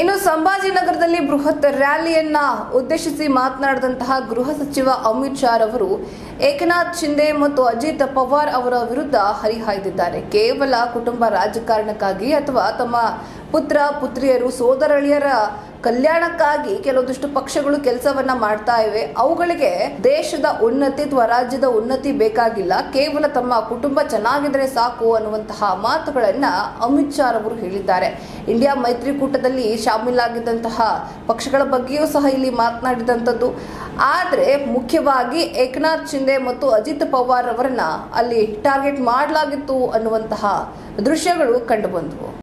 ಇನ್ನು ಸಂಭಾಜಿನಗರದಲ್ಲಿ ಬೃಹತ್ ರ್ಯಾಲಿಯನ್ನ ಉದ್ದೇಶಿಸಿ ಮಾತನಾಡಿದಂತಹ ಗೃಹ ಸಚಿವ ಅಮಿತ್ ಶಾ ರವರು, ಏಕನಾಥ್ ಶಿಂದೆ ಮತ್ತು ಅಜಿತ್ ಪವಾರ್ ಅವರ ವಿರುದ್ಧ ಹರಿಹಾಯ್ದಿದ್ದಾರೆ. ಕೇವಲ ಕುಟುಂಬ ರಾಜಕಾರಣಕ್ಕಾಗಿ ಅಥವಾ ತಮ್ಮ ಪುತ್ರ, ಪುತ್ರಿಯರು, ಸೋದರಳಿಯರ ಕಲ್ಯಾಣಕ್ಕಾಗಿ ಕೆಲವೊಂದಿಷ್ಟು ಪಕ್ಷಗಳು ಕೆಲಸವನ್ನ ಮಾಡ್ತಾ ಇವೆ. ಅವುಗಳಿಗೆ ದೇಶದ ಉನ್ನತಿ ಅಥವಾ ರಾಜ್ಯದ ಉನ್ನತಿ ಬೇಕಾಗಿಲ್ಲ. ಕೇವಲ ತಮ್ಮ ಕುಟುಂಬ ಚೆನ್ನಾಗಿದ್ರೆ ಸಾಕು ಅನ್ನುವಂತಹ ಮಾತುಗಳನ್ನ ಅಮಿತ್ ಶಾ ಅವರು ಹೇಳಿದ್ದಾರೆ. ಇಂಡಿಯಾ ಮೈತ್ರಿಕೂಟದಲ್ಲಿ ಶಾಮೀಲಾಗಿದ್ದಂತಹ ಪಕ್ಷಗಳ ಬಗ್ಗೆಯೂ ಸಹ ಇಲ್ಲಿ ಮಾತನಾಡಿದಂಥದ್ದು. ಆದರೆ ಮುಖ್ಯವಾಗಿ ಏಕನಾಥ್ ಶಿಂದೆ ಮತ್ತು ಅಜಿತ್ ಪವಾರ್ ಅವರನ್ನ ಅಲ್ಲಿ ಟಾರ್ಗೆಟ್ ಮಾಡಲಾಗಿತ್ತು ಅನ್ನುವಂತಹ ದೃಶ್ಯಗಳು ಕಂಡುಬಂದವು